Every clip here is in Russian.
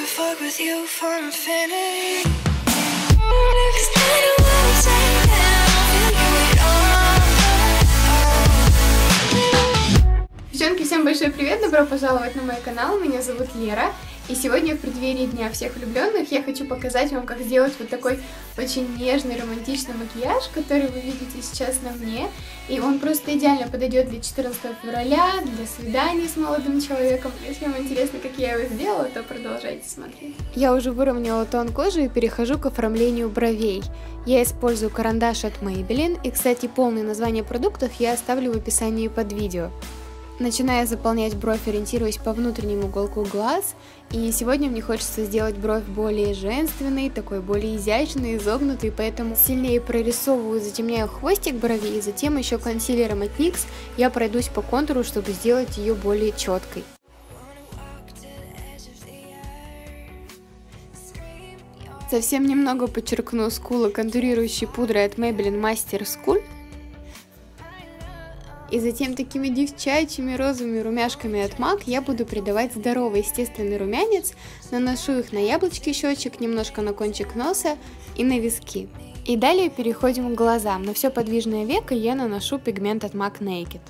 could fuck with you for infinity. Девчонки, всем большой привет! Добро пожаловать на мой канал. Меня зовут Лера. И сегодня в преддверии Дня всех влюбленных я хочу показать вам, как сделать вот такой очень нежный, романтичный макияж, который вы видите сейчас на мне. И он просто идеально подойдет для 14 февраля, для свидания с молодым человеком. Если вам интересно, как я его сделала, то продолжайте смотреть. Я уже выровняла тон кожи и перехожу к оформлению бровей. Я использую карандаш от Maybelline, и, кстати, полное название продуктов я оставлю в описании под видео. Начиная заполнять бровь, ориентируясь по внутреннему уголку глаз, и сегодня мне хочется сделать бровь более женственной, такой более изящной, изогнутой, поэтому сильнее прорисовываю, затемняю хвостик брови, и затем еще консилером от NYX я пройдусь по контуру, чтобы сделать ее более четкой. Совсем немного подчеркну скулы контурирующей пудрой от Maybelline Master School, и затем такими девчачьими розовыми румяшками от MAC я буду придавать здоровый естественный румянец, наношу их на яблочки щечек, немножко на кончик носа и на виски. И далее переходим к глазам. На все подвижное веко я наношу пигмент от MAC Naked.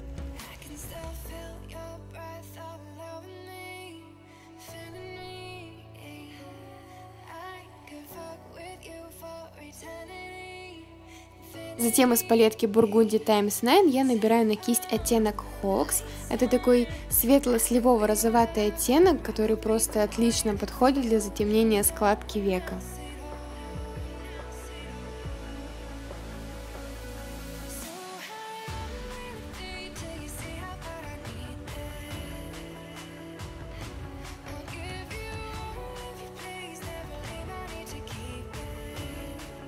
Затем из палетки Burgundy Times 9 я набираю на кисть оттенок Hawks. Это такой светло-сливово-розоватый оттенок, который просто отлично подходит для затемнения складки века.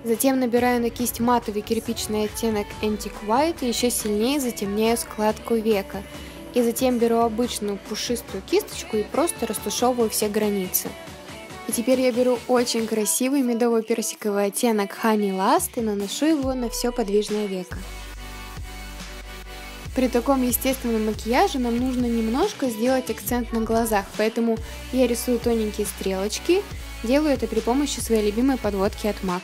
Затем набираю на кисть матовый кирпичный оттенок Antique White и еще сильнее затемняю складку века. И затем беру обычную пушистую кисточку и просто растушевываю все границы. И теперь я беру очень красивый медово-персиковый оттенок Honey Last и наношу его на все подвижное веко. При таком естественном макияже нам нужно немножко сделать акцент на глазах, поэтому я рисую тоненькие стрелочки, делаю это при помощи своей любимой подводки от MAC.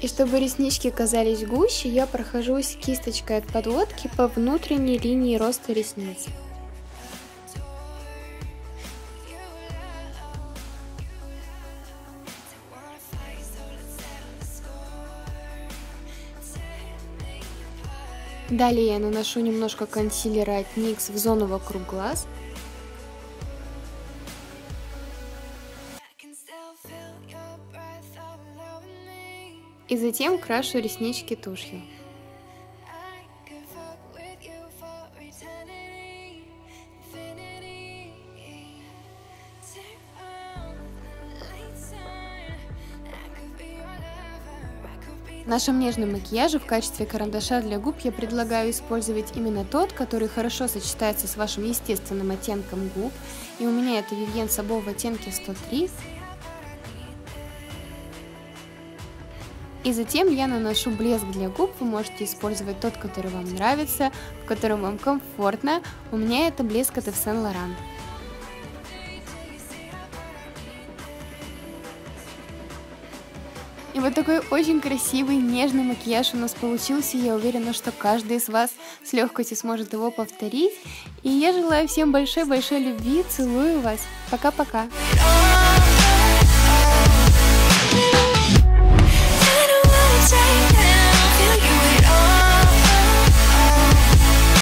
И чтобы реснички казались гуще, я прохожусь кисточкой от подводки по внутренней линии роста ресниц. Далее я наношу немножко консилера от NYX в зону вокруг глаз. I could be your lover. I could be В качестве карандаша для губ я предлагаю использовать именно тот, который хорошо сочетается с вашим естественным оттенком губ. И у меня это Vivienne Сабо в оттенке 103. И затем я наношу блеск для губ. Вы можете использовать тот, который вам нравится, в котором вам комфортно. У меня это блеск от Yves Saint Laurent. И вот такой очень красивый, нежный макияж у нас получился. Я уверена, что каждый из вас с легкостью сможет его повторить. И я желаю всем большой-большой любви. Целую вас. Пока-пока.